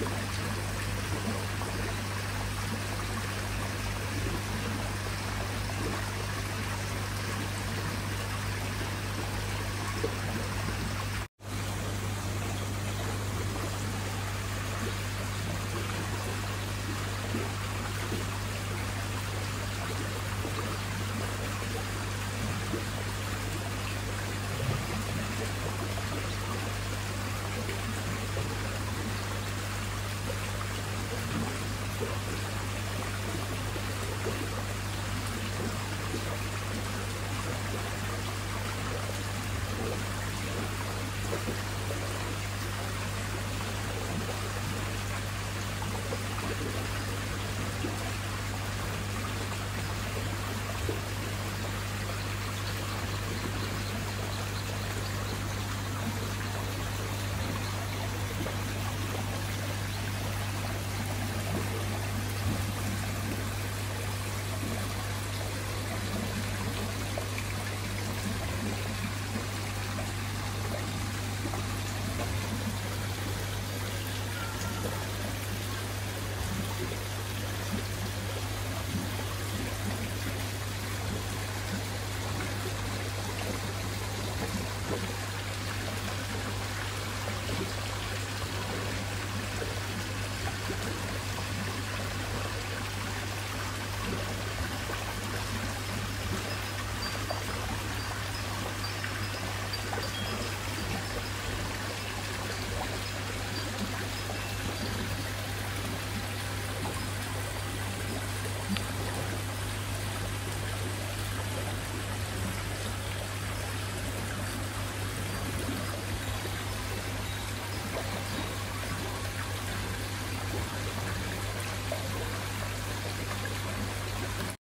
you Thank you.